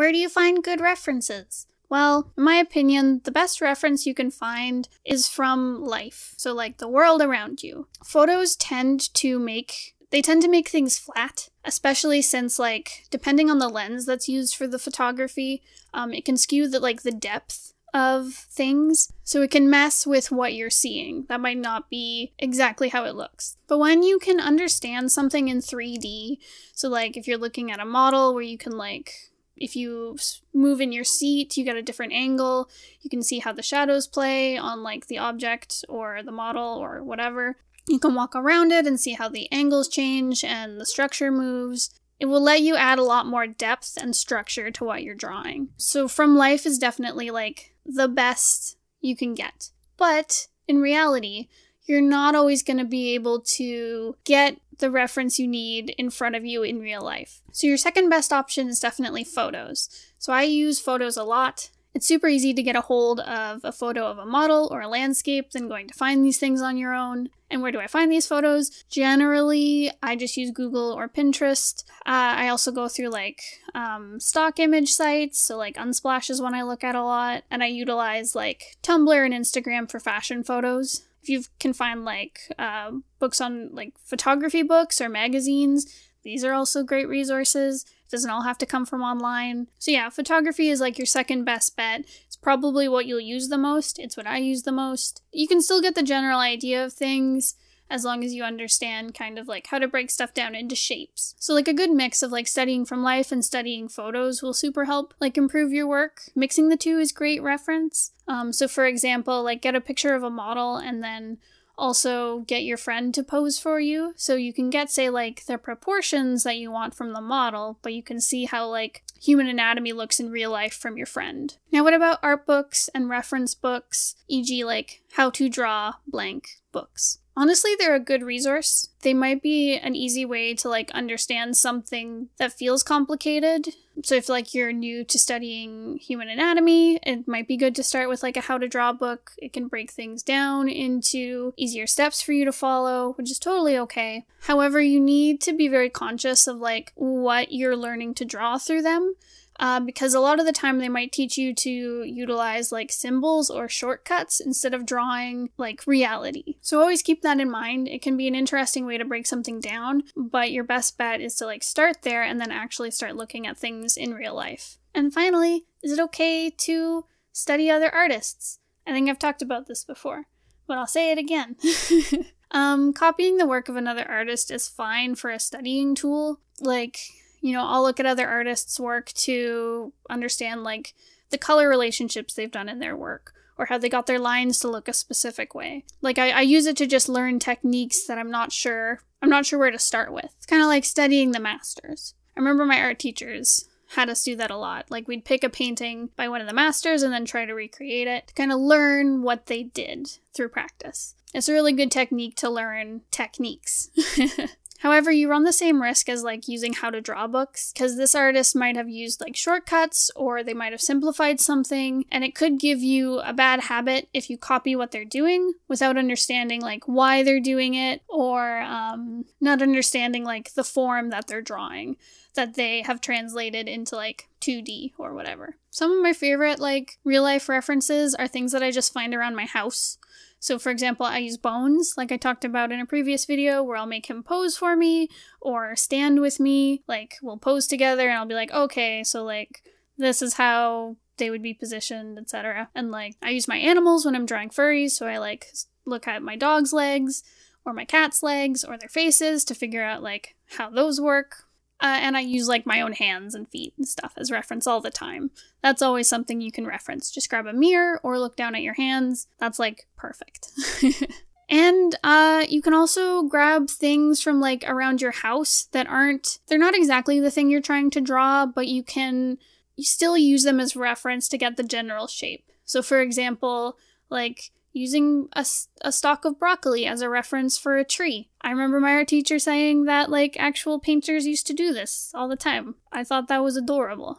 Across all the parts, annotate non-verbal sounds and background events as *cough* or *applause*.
Where do you find good references? Well, in my opinion, the best reference you can find is from life. So, like the world around you. Photos tend to make they tend to make things flat, especially since like depending on the lens that's used for the photography, um, it can skew the like the depth of things, so it can mess with what you're seeing. That might not be exactly how it looks. But when you can understand something in 3D, so like if you're looking at a model where you can like if you move in your seat, you get a different angle. You can see how the shadows play on like the object or the model or whatever. You can walk around it and see how the angles change and the structure moves. It will let you add a lot more depth and structure to what you're drawing. So from life is definitely like the best you can get. But in reality, you're not always going to be able to get the reference you need in front of you in real life. So your second best option is definitely photos. So I use photos a lot. It's super easy to get a hold of a photo of a model or a landscape than going to find these things on your own. And where do I find these photos? Generally, I just use Google or Pinterest. Uh, I also go through like um, stock image sites, so like Unsplash is one I look at a lot, and I utilize like Tumblr and Instagram for fashion photos if you can find like uh, books on like photography books or magazines, these are also great resources. It doesn't all have to come from online. So yeah, photography is like your second best bet. It's probably what you'll use the most. It's what I use the most. You can still get the general idea of things as long as you understand kind of like how to break stuff down into shapes. So like a good mix of like studying from life and studying photos will super help like improve your work. Mixing the two is great reference. Um, so for example, like get a picture of a model and then also get your friend to pose for you. So you can get, say, like the proportions that you want from the model, but you can see how, like, human anatomy looks in real life from your friend. Now, what about art books and reference books, e.g., like how to draw blank books? Honestly, they're a good resource. They might be an easy way to like understand something that feels complicated. So if like you're new to studying human anatomy, it might be good to start with like a how to draw book. It can break things down into easier steps for you to follow, which is totally okay. However, you need to be very conscious of like what you're learning to draw through them uh, because a lot of the time they might teach you to utilize like symbols or shortcuts instead of drawing like reality. So always keep that in mind. It can be an interesting way to break something down, but your best bet is to like start there and then actually start looking at things in real life. And finally, is it okay to study other artists? I think I've talked about this before, but I'll say it again. *laughs* um, copying the work of another artist is fine for a studying tool. Like, you know, I'll look at other artists' work to understand like the color relationships they've done in their work or how they got their lines to look a specific way. Like I, I use it to just learn techniques that I'm not sure I'm not sure where to start with. It's kind of like studying the masters. I remember my art teachers had us do that a lot. Like we'd pick a painting by one of the masters and then try to recreate it to kind of learn what they did through practice. It's a really good technique to learn techniques. *laughs* However, you run the same risk as like using how to draw books because this artist might have used like shortcuts or they might have simplified something and it could give you a bad habit if you copy what they're doing without understanding like why they're doing it or um, not understanding like the form that they're drawing that they have translated into like 2D or whatever. Some of my favorite like real life references are things that I just find around my house. So for example, I use Bones, like I talked about in a previous video, where I'll make him pose for me or stand with me. Like we'll pose together and I'll be like, okay, so like this is how they would be positioned, etc. And like I use my animals when I'm drawing furries, so I like look at my dog's legs or my cat's legs or their faces to figure out like how those work uh, and I use like my own hands and feet and stuff as reference all the time. That's always something you can reference. Just grab a mirror or look down at your hands. That's like perfect. *laughs* and uh, you can also grab things from like around your house that aren't, they're not exactly the thing you're trying to draw, but you can still use them as reference to get the general shape. So, for example, like using a, a stalk of broccoli as a reference for a tree. I remember my art teacher saying that, like, actual painters used to do this all the time. I thought that was adorable.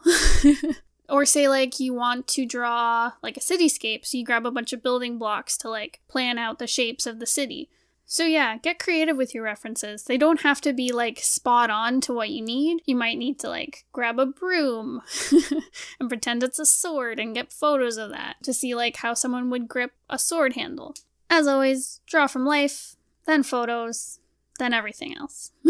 *laughs* or say, like, you want to draw, like, a cityscape, so you grab a bunch of building blocks to, like, plan out the shapes of the city. So yeah, get creative with your references. They don't have to be like spot on to what you need. You might need to like grab a broom *laughs* and pretend it's a sword and get photos of that to see like how someone would grip a sword handle. As always, draw from life, then photos, then everything else. *laughs*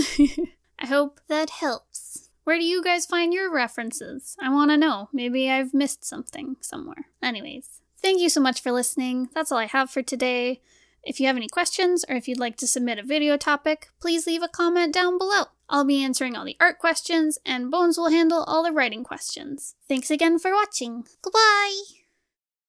I hope that helps. Where do you guys find your references? I want to know. Maybe I've missed something somewhere. Anyways, thank you so much for listening. That's all I have for today. If you have any questions or if you'd like to submit a video topic, please leave a comment down below. I'll be answering all the art questions, and Bones will handle all the writing questions. Thanks again for watching. Goodbye!